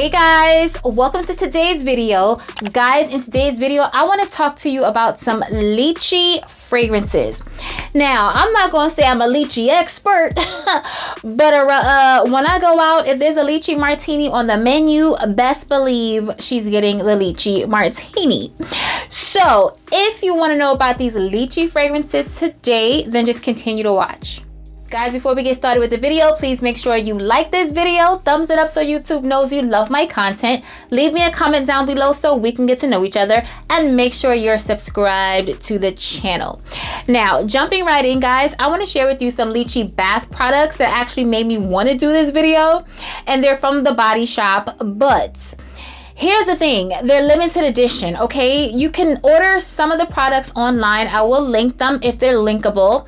Hey guys, welcome to today's video. Guys, in today's video, I want to talk to you about some lychee fragrances. Now, I'm not to say I'm a lychee expert, but uh, uh, when I go out, if there's a lychee martini on the menu, best believe she's getting the lychee martini. So, if you want to know about these lychee fragrances today, then just continue to watch. Guys, before we get started with the video, please make sure you like this video, thumbs it up so YouTube knows you love my content, leave me a comment down below so we can get to know each other, and make sure you're subscribed to the channel. Now, jumping right in, guys, I want to share with you some lychee bath products that actually made me want to do this video, and they're from the Body Shop, but Here's the thing, they're limited edition, okay? You can order some of the products online. I will link them if they're linkable.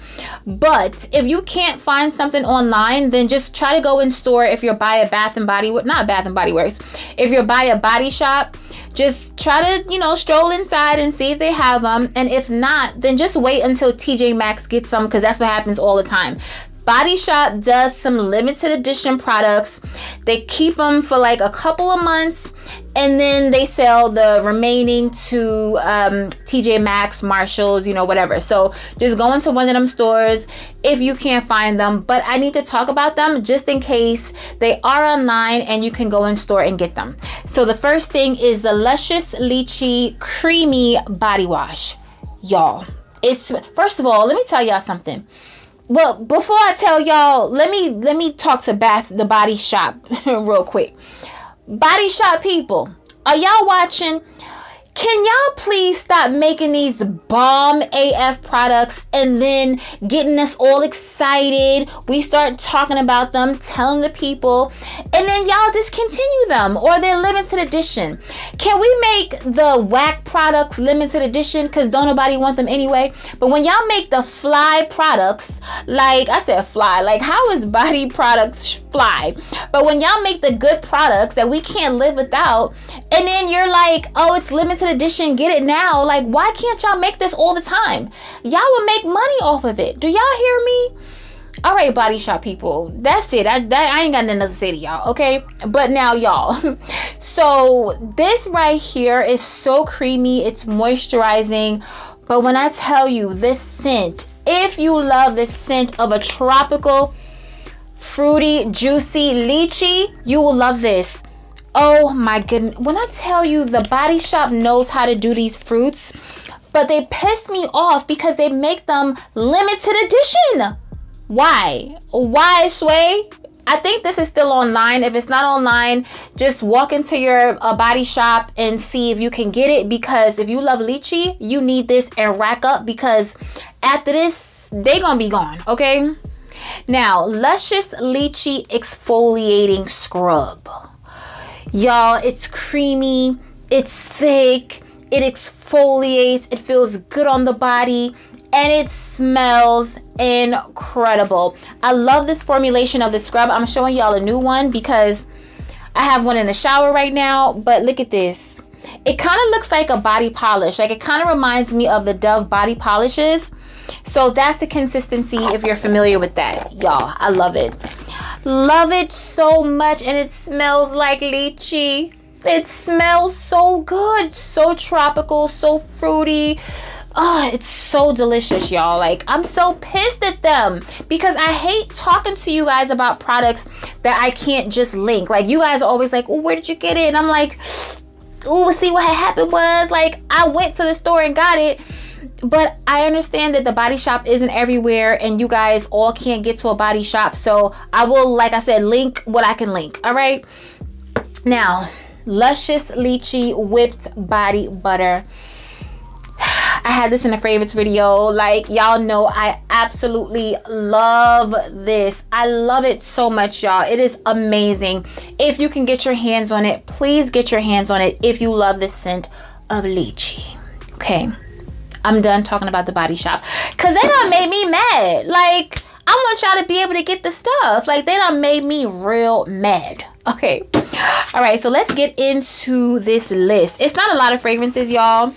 But if you can't find something online, then just try to go in store if you're by a Bath and Body not Bath and Body Works. If you're by a body shop, just try to, you know, stroll inside and see if they have them. And if not, then just wait until TJ Maxx gets some because that's what happens all the time. Body Shop does some limited edition products. They keep them for like a couple of months and then they sell the remaining to um, TJ Maxx, Marshalls, you know, whatever. So just go into one of them stores if you can't find them. But I need to talk about them just in case they are online and you can go in store and get them. So the first thing is the Luscious Lychee Creamy Body Wash. Y'all, it's first of all, let me tell y'all something well before i tell y'all let me let me talk to bath the body shop real quick. Body shop people are y'all watching can y'all please stop making these bomb AF products and then getting us all excited? We start talking about them, telling the people, and then y'all discontinue them or they're limited edition. Can we make the whack products limited edition because don't nobody want them anyway? But when y'all make the fly products, like I said, fly, like how is body products fly? But when y'all make the good products that we can't live without, and then you're like, oh, it's limited edition, get it now. Like, why can't y'all make this all the time? Y'all will make money off of it. Do y'all hear me? All right, body shop people. That's it. I, that, I ain't got nothing else to say to y'all, okay? But now, y'all. so, this right here is so creamy. It's moisturizing. But when I tell you this scent, if you love the scent of a tropical, fruity, juicy lychee, you will love this. Oh my goodness. When I tell you the body shop knows how to do these fruits, but they piss me off because they make them limited edition. Why? Why, Sway? I think this is still online. If it's not online, just walk into your uh, body shop and see if you can get it because if you love lychee, you need this and rack up because after this, they gonna be gone, okay? Now, Luscious Lychee Exfoliating Scrub. Y'all, it's creamy, it's thick, it exfoliates, it feels good on the body, and it smells incredible. I love this formulation of the scrub. I'm showing y'all a new one because I have one in the shower right now, but look at this. It kind of looks like a body polish. Like it kind of reminds me of the Dove body polishes. So that's the consistency if you're familiar with that. Y'all, I love it. Love it so much and it smells like lychee. It smells so good, so tropical, so fruity. Oh, it's so delicious, y'all. Like, I'm so pissed at them because I hate talking to you guys about products that I can't just link. Like, you guys are always like, oh, where did you get it? And I'm like, oh, see what happened was, like, I went to the store and got it but I understand that the body shop isn't everywhere and you guys all can't get to a body shop. So I will, like I said, link what I can link. All right. Now, Luscious Lychee Whipped Body Butter. I had this in a favorites video. Like, y'all know I absolutely love this. I love it so much, y'all. It is amazing. If you can get your hands on it, please get your hands on it if you love the scent of lychee. Okay. I'm done talking about the body shop. Cause they done made me mad. Like, I want y'all to be able to get the stuff. Like, they done made me real mad. Okay. All right, so let's get into this list. It's not a lot of fragrances, y'all.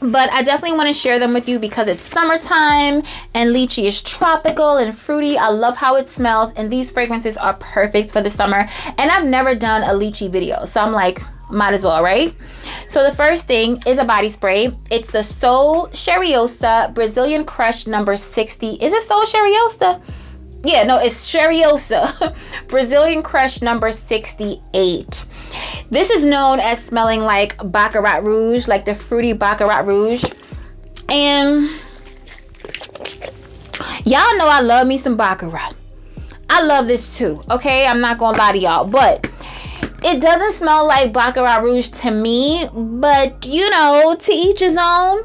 but I definitely want to share them with you because it's summertime and lychee is tropical and fruity. I love how it smells and these fragrances are perfect for the summer. And I've never done a lychee video, so I'm like, might as well, right? So the first thing is a body spray. It's the Sol Cheriosa Brazilian Crush number 60. Is it Sol Cheriosa? Yeah, no, it's Cheriosa Brazilian Crush number 68. This is known as smelling like Baccarat Rouge, like the fruity Baccarat Rouge. And y'all know I love me some Baccarat. I love this too, okay? I'm not gonna lie to y'all, but it doesn't smell like Baccarat Rouge to me, but you know, to each his own.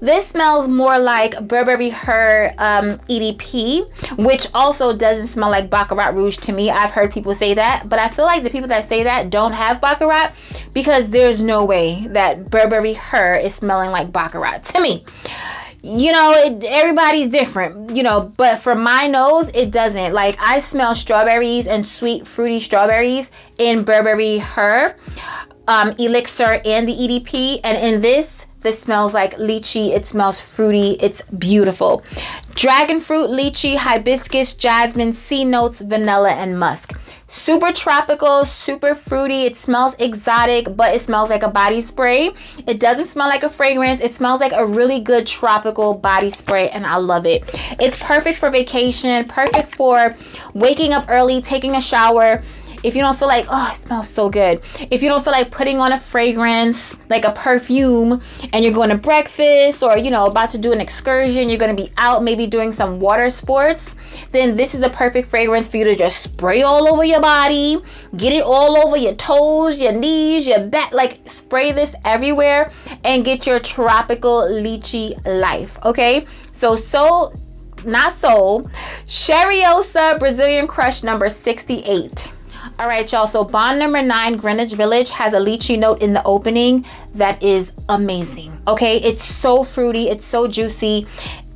This smells more like Burberry Her um, EDP, which also doesn't smell like Baccarat Rouge to me. I've heard people say that, but I feel like the people that say that don't have Baccarat because there's no way that Burberry Her is smelling like Baccarat to me you know it, everybody's different you know but for my nose it doesn't like i smell strawberries and sweet fruity strawberries in burberry her um, elixir and the edp and in this this smells like lychee. It smells fruity. It's beautiful. Dragon fruit, lychee, hibiscus, jasmine, sea notes, vanilla, and musk. Super tropical, super fruity. It smells exotic, but it smells like a body spray. It doesn't smell like a fragrance. It smells like a really good tropical body spray, and I love it. It's perfect for vacation, perfect for waking up early, taking a shower, if you don't feel like, oh, it smells so good. If you don't feel like putting on a fragrance, like a perfume, and you're going to breakfast or, you know, about to do an excursion, you're going to be out maybe doing some water sports, then this is a perfect fragrance for you to just spray all over your body, get it all over your toes, your knees, your back, like spray this everywhere and get your tropical lychee life, okay? So, so not so, Cheriosa Brazilian Crush number 68. All right, y'all. So bond number nine, Greenwich Village, has a lychee note in the opening that is amazing. Okay, it's so fruity, it's so juicy.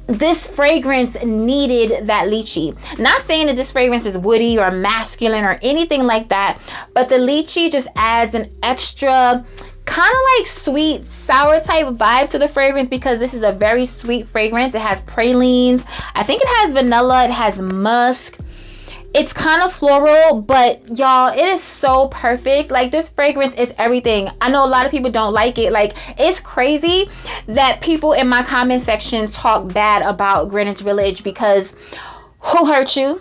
This fragrance needed that lychee. Not saying that this fragrance is woody or masculine or anything like that, but the lychee just adds an extra kind of like sweet sour type vibe to the fragrance because this is a very sweet fragrance. It has pralines. I think it has vanilla. It has musk it's kind of floral but y'all it is so perfect. Like this fragrance is everything. I know a lot of people don't like it. Like it's crazy that people in my comment section talk bad about greenwich village because who hurt you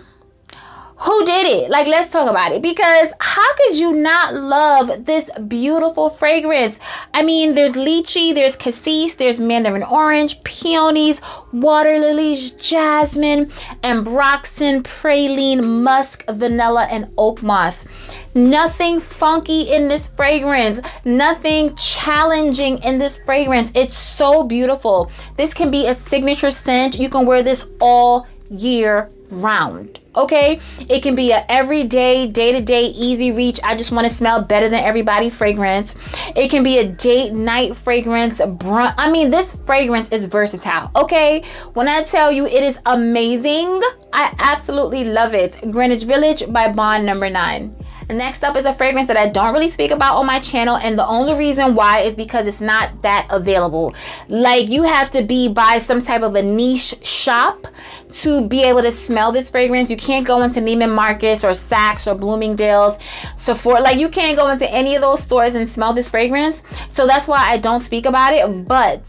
who did it? Like, let's talk about it because how could you not love this beautiful fragrance? I mean, there's lychee, there's cassis, there's mandarin orange, peonies, water lilies, jasmine, ambroxan, praline, musk, vanilla, and oak moss. Nothing funky in this fragrance, nothing challenging in this fragrance. It's so beautiful. This can be a signature scent. You can wear this all year round. Okay? It can be a everyday day-to-day easy reach. I just want to smell better than everybody fragrance. It can be a date night fragrance brunch. I mean this fragrance is versatile. Okay? When i tell you it is amazing i absolutely love it. Greenwich village by bond number nine Next up is a fragrance that I don't really speak about on my channel and the only reason why is because it's not that available. Like you have to be by some type of a niche shop to be able to smell this fragrance. You can't go into Neiman Marcus or Saks or Bloomingdale's, Sephora. Like you can't go into any of those stores and smell this fragrance. So that's why I don't speak about it. But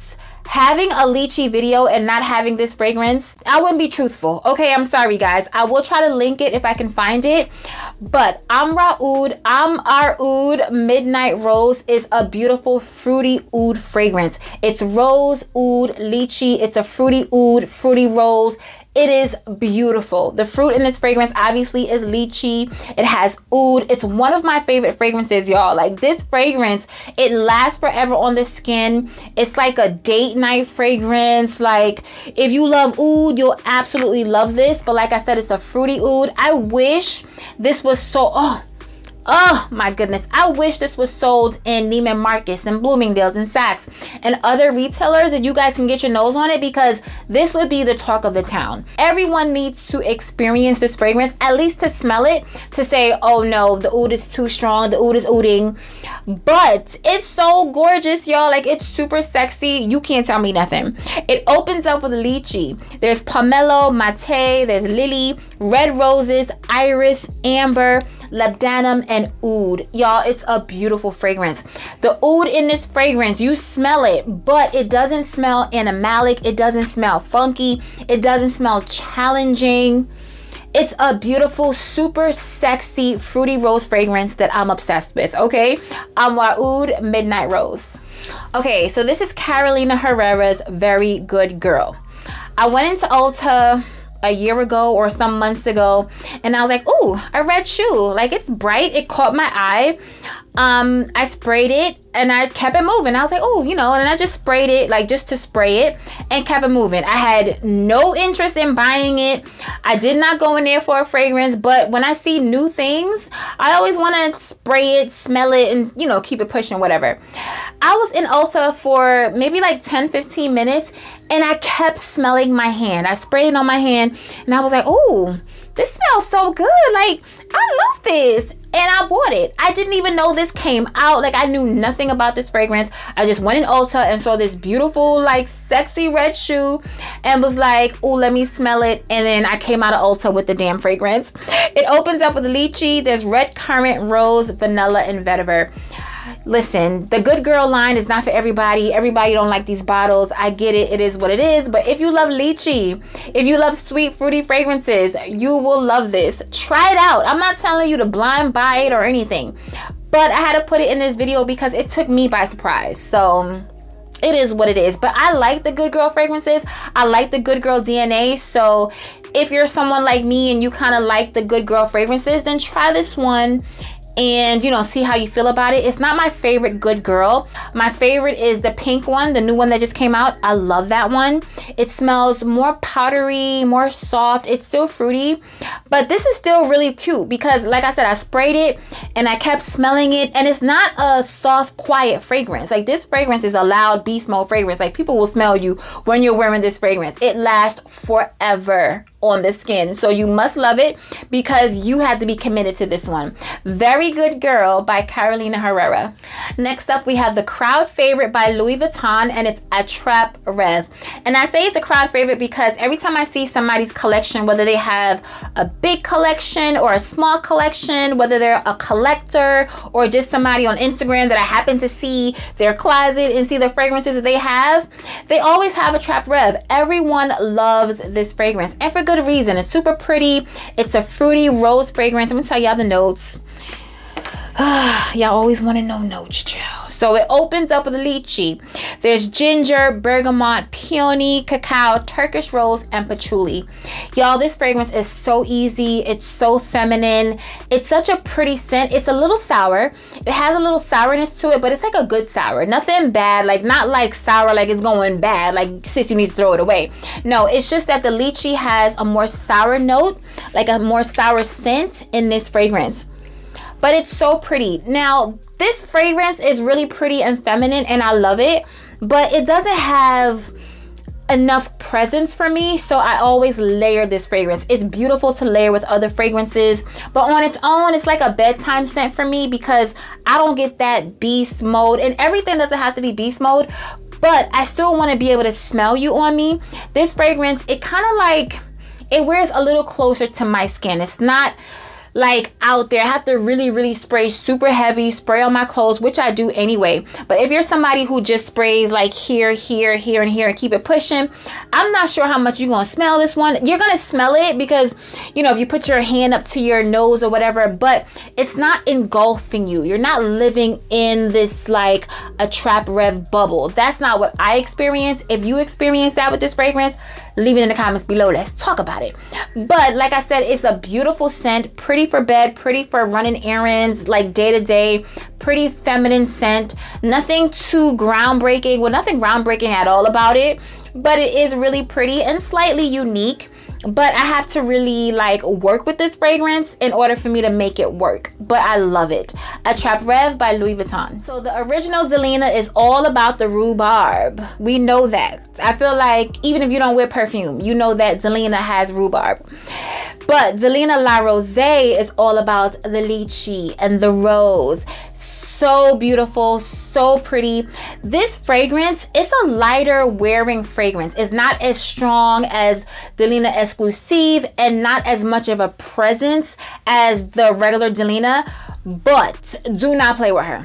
having a lychee video and not having this fragrance, I wouldn't be truthful. Okay, I'm sorry guys. I will try to link it if I can find it. But Amra Oud, Amouroud Midnight Rose is a beautiful fruity oud fragrance. It's rose, oud, lychee. It's a fruity oud, fruity rose. It is beautiful. The fruit in this fragrance obviously is lychee. It has oud. It's one of my favorite fragrances, y'all. Like this fragrance, it lasts forever on the skin. It's like a date night fragrance. Like if you love oud, you'll absolutely love this. But like I said, it's a fruity oud. I wish this was so, oh, Oh my goodness. I wish this was sold in Neiman Marcus and Bloomingdale's and Saks and other retailers and you guys can get your nose on it because this would be the talk of the town. Everyone needs to experience this fragrance, at least to smell it, to say, oh no, the oud is too strong, the oud is ouding. but it's so gorgeous, y'all. Like it's super sexy. You can't tell me nothing. It opens up with lychee. There's pomelo, mate, there's lily, red roses, iris, amber, labdanum, and oud. Y'all, it's a beautiful fragrance. The oud in this fragrance, you smell it, but it doesn't smell animalic. It doesn't smell funky. It doesn't smell challenging. It's a beautiful, super sexy, fruity rose fragrance that I'm obsessed with, okay? Amouroud Midnight Rose. Okay, so this is Carolina Herrera's Very Good Girl. I went into Ulta a year ago or some months ago and I was like, "Ooh, a red shoe. Like it's bright. It caught my eye." Um, I sprayed it and I kept it moving. I was like, "Oh, you know," and I just sprayed it like just to spray it and kept it moving. I had no interest in buying it. I did not go in there for a fragrance, but when I see new things, I always want to spray it, smell it and, you know, keep it pushing whatever. I was in Ulta for maybe like 10 15 minutes and I kept smelling my hand. I sprayed it on my hand and I was like, oh, this smells so good. Like, I love this. And I bought it. I didn't even know this came out. Like, I knew nothing about this fragrance. I just went in Ulta and saw this beautiful, like, sexy red shoe and was like, oh, let me smell it. And then I came out of Ulta with the damn fragrance. It opens up with lychee. There's red currant, rose, vanilla, and vetiver listen the good girl line is not for everybody. Everybody don't like these bottles. I get it. It is what it is. But if you love lychee if you love sweet fruity fragrances you will love this. Try it out. I'm not telling you to blind buy it or anything. But i had to put it in this video because it took me by surprise. So it is what it is. But i like the good girl fragrances. I like the good girl dna so if you're someone like me and you kind of like the good girl fragrances then try this one and you know see how you feel about it. It's not my favorite good girl. My favorite is the pink one the new one that just came out. I love that one. It smells more powdery more soft. It's still fruity but this is still really cute because like i said i sprayed it and i kept smelling it and it's not a soft quiet fragrance. Like this fragrance is a loud beast mode fragrance. Like people will smell you when you're wearing this fragrance. It lasts forever on the skin so you must love it because you have to be committed to this one very Good Girl by Carolina Herrera. Next up, we have the crowd favorite by Louis Vuitton, and it's Attrape-Rêves. And I say it's a crowd favorite because every time I see somebody's collection, whether they have a big collection or a small collection, whether they're a collector or just somebody on Instagram that I happen to see their closet and see the fragrances that they have, they always have Attrape-Rêves. Everyone loves this fragrance, and for good reason. It's super pretty. It's a fruity rose fragrance. I'm gonna tell y'all the notes. Y'all always want to know notes, chill. So it opens up with lychee. There's ginger, bergamot, peony, cacao, Turkish rose, and patchouli. Y'all, this fragrance is so easy. It's so feminine. It's such a pretty scent. It's a little sour. It has a little sourness to it, but it's like a good sour. Nothing bad. Like not like sour like it's going bad. Like sis, you need to throw it away. No, it's just that the lychee has a more sour note, like a more sour scent in this fragrance but it's so pretty. Now, this fragrance is really pretty and feminine and I love it, but it doesn't have enough presence for me so I always layer this fragrance. It's beautiful to layer with other fragrances but on its own it's like a bedtime scent for me because I don't get that beast mode and everything doesn't have to be beast mode but I still want to be able to smell you on me. This fragrance it kind of like it wears a little closer to my skin. It's not like out there. I have to really, really spray super heavy, spray on my clothes, which I do anyway. But if you're somebody who just sprays like here, here, here, and here and keep it pushing, I'm not sure how much you're gonna smell this one. You're gonna smell it because you know if you put your hand up to your nose or whatever, but it's not engulfing you. You're not living in this like Attrape-Rêves bubble. That's not what I experience. If you experience that with this fragrance, leave it in the comments below. Let's talk about it. But like I said, it's a beautiful scent, pretty for bed, pretty for running errands, like day to day, pretty feminine scent. Nothing too groundbreaking. Well, nothing groundbreaking at all about it, but it is really pretty and slightly unique but I have to really like work with this fragrance in order for me to make it work. But I love it. Attrape-Rêves by Louis Vuitton. So the original Delina is all about the rhubarb. We know that. I feel like even if you don't wear perfume, you know that Delina has rhubarb. But Delina La Rose is all about the lychee and the rose so beautiful, so pretty. This fragrance, it's a lighter wearing fragrance. It's not as strong as Delina Exclusive and not as much of a presence as the regular Delina, but do not play with her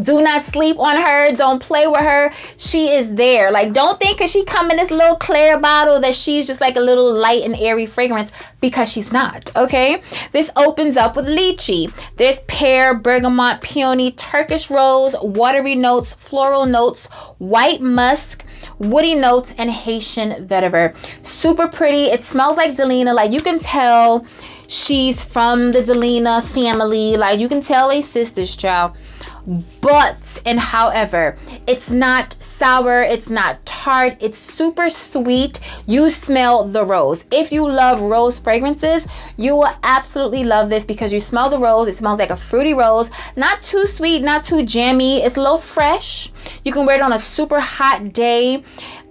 do not sleep on her. Don't play with her. She is there. Like don't think because she come in this little clear bottle that she's just like a little light and airy fragrance because she's not okay? This opens up with lychee. There's pear bergamot peony turkish rose watery notes floral notes white musk woody notes and haitian vetiver. Super pretty. It smells like delina. Like you can tell she's from the delina family. Like you can tell a sister's child but and however it's not sour it's not tart it's super sweet. You smell the rose. If you love rose fragrances you will absolutely love this because you smell the rose. It smells like a fruity rose. Not too sweet not too jammy. It's a little fresh you can wear it on a super hot day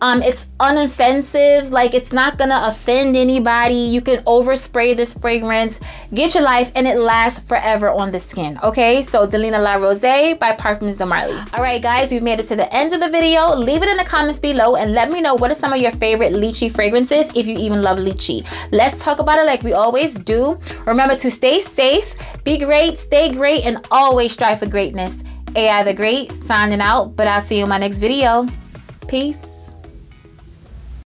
um, it's unoffensive, like it's not gonna offend anybody. You can overspray this fragrance, get your life, and it lasts forever on the skin. Okay, so Delina La Rose by Parfums de Marly. All right, guys, we've made it to the end of the video. Leave it in the comments below and let me know what are some of your favorite lychee fragrances, if you even love lychee. Let's talk about it like we always do. Remember to stay safe, be great, stay great, and always strive for greatness. AI the Great signing out, but I'll see you in my next video. Peace.